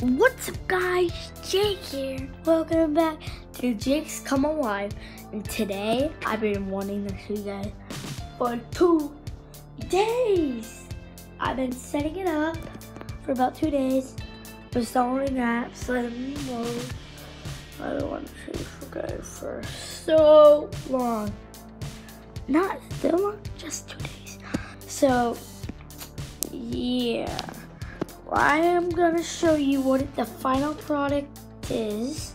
What's up guys, Jake here. Welcome back to Jake's Come Alive. And today, I've been wanting to show you guys for two days. I've been setting it up for about two days. Installing apps, letting me know. I don't want to show you for guys for so long. Not so long, just two days. So, yeah. I am gonna show you what the final product is.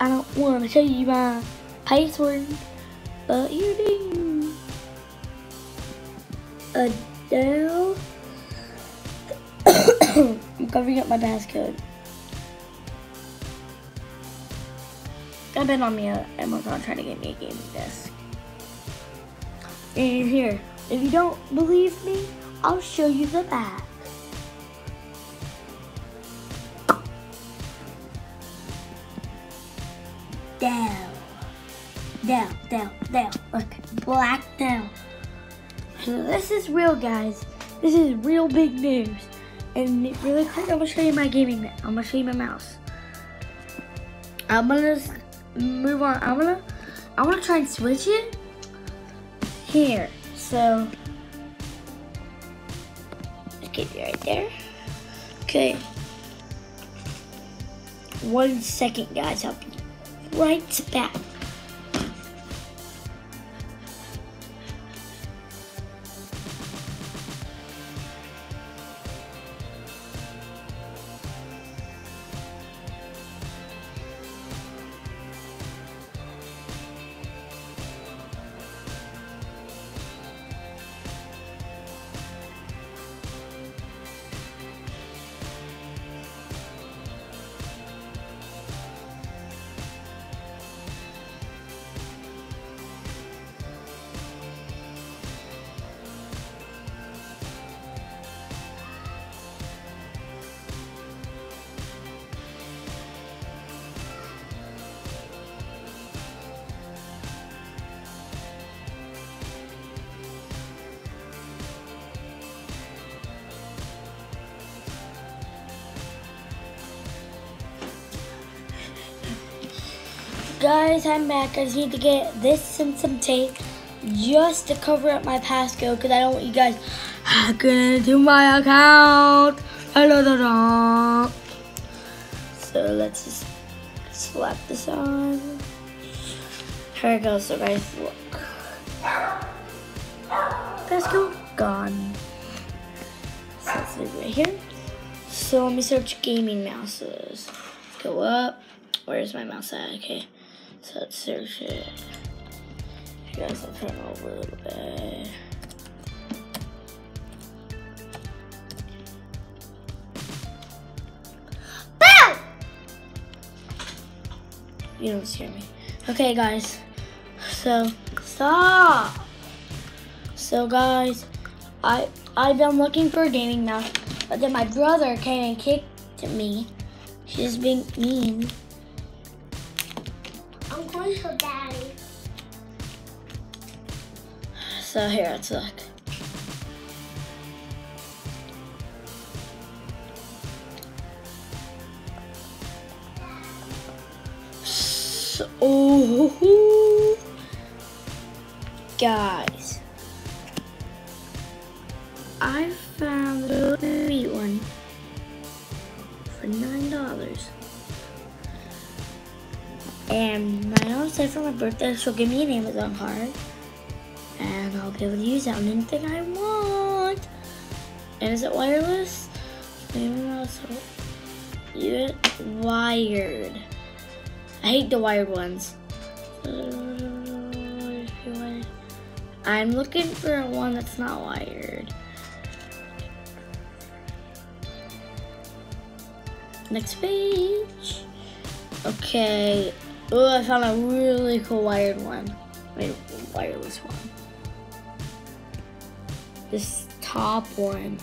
I don't want to show you my password, but you do. Adele. I'm covering up my passcode. I've been on me at Amazon trying to get me a gaming desk. And here. If you don't believe me, I'll show you the back. Down. Down, down, down. Look, black down. So this is real, guys. This is real big news. And really quick, I'm gonna show you my gaming. I'm gonna show you my mouse. I'm gonna move on. I'm gonna, I'm gonna try and switch it here. So, get you right there. Okay. One second, guys. I'll be right back. Guys, I'm back. I just need to get this and some tape just to cover up my passcode because I don't want you guys hacking into my account. So let's just slap this on. Here it goes. So guys, look. Passcode gone. So let's leave right here. So let me search gaming mouses. Let's go up. Where's my mouse at? Okay. So let's search it. You guys, I'll turn over a little bit. Bow! You don't scare me. Okay, guys. So, stop! So, guys, I, I've been looking for a gaming mouse, but then my brother came and kicked me. She's being mean. I'm going to daddy. So here, let's look. So, oh, guys, I My mom said for my birthday she'll give me an Amazon card. And I'll be able to use it on anything I want. And is it wireless? Maybe also it wired. I hate the wired ones. I'm looking for a one that's not wired. Next page. Okay. Oh, I found a really cool wired one. Wait, wireless one. This top one.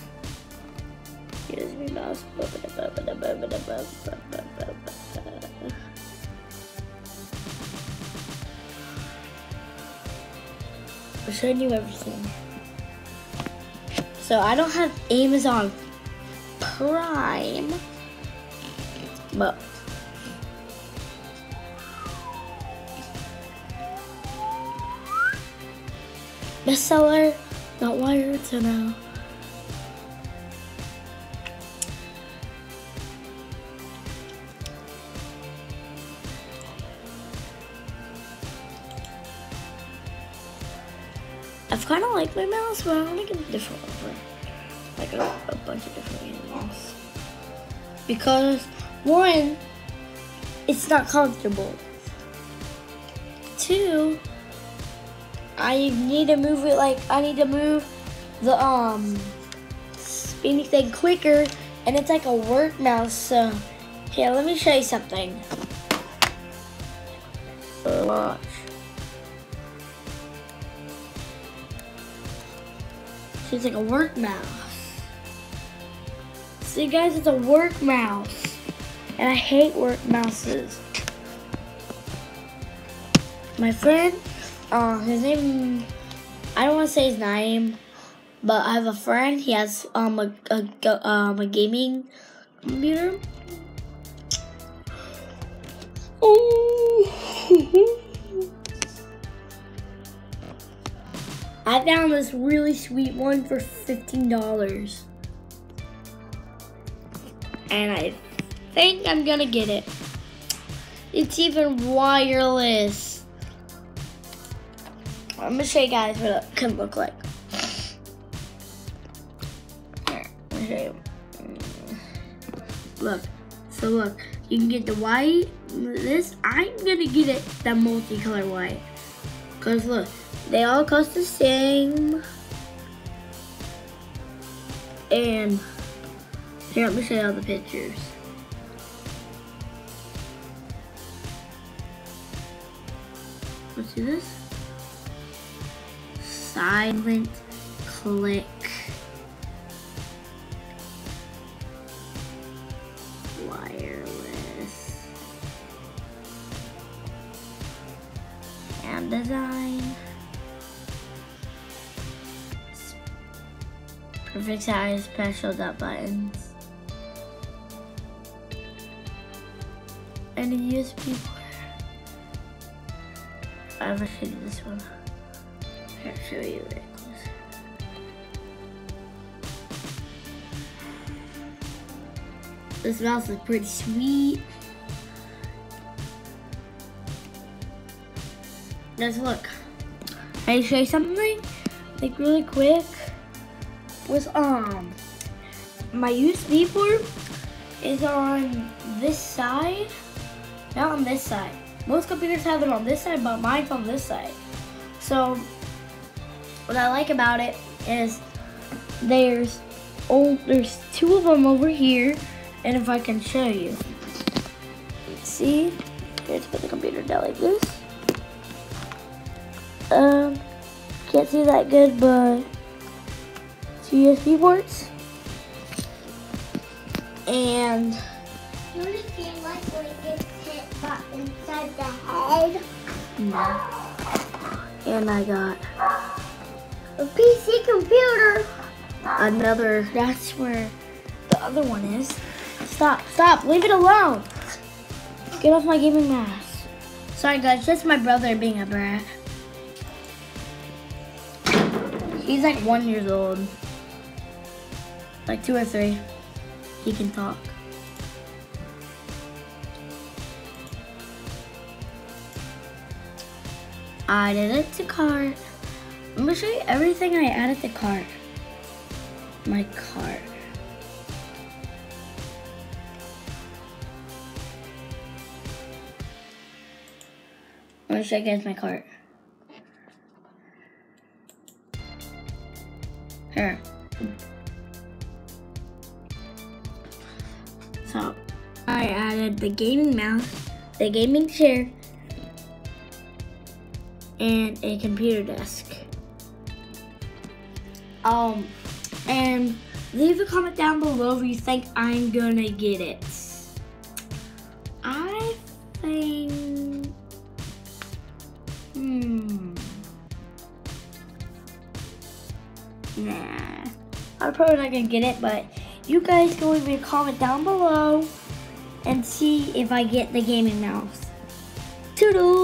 Here's my mouse. I'm showing you everything. So I don't have Amazon Prime, but bestseller, not wired to know. I've kind of liked my mouse, but I want to get a different one. Like a, a bunch of different animals. Because, one, it's not comfortable. Two, I need to move it like, I need to move the um spinny thing quicker, and it's like a work mouse, so, here, let me show you something. Watch. It's like a work mouse. See guys, it's a work mouse. And I hate work mouses. My friend, uh, his name, I don't want to say his name, but I have a friend, he has um, a, a, um, a gaming computer. Oh. I found this really sweet one for $15. And I think I'm gonna get it. It's even wireless. I'm gonna show you guys what it can look like. Here, let me show you. Look, so look, you can get the white, this, I'm gonna get it the multicolor white. Cause look, they all cost the same. And here, let me show you all the pictures. Let's do this. Silent click. Wireless. And design. Perfect size special dot buttons. And a USB port. I will show you this one. I'll show you it. This mouse is pretty sweet. Let's look. Can I show you something? Like really quick was um my USB port is on this side, not on this side. Most computers have it on this side, but mine's on this side. So what I like about it is there's oh there's two of them over here, and if I can show you, see, let's put the computer down like this. Um, can't see that good, but two USB ports. And you feel like when it gets hit inside the head? No. And I got a PC computer. Another, that's where the other one is. Stop, stop, leave it alone. Get off my gaming mouse. Sorry guys, just my brother being a brat. He's like one years old like two or three, he can talk. I did it to cart. I'm gonna show you everything I added to cart. My cart. I'm gonna show you guys my cart. Here. So I added the gaming mouse, the gaming chair, and a computer desk. Um, and leave a comment down below if you think I'm gonna get it. I think, hmm, nah. I'm probably not gonna get it, but you guys can leave me a comment down below and see if I get the gaming mouse. Toodles!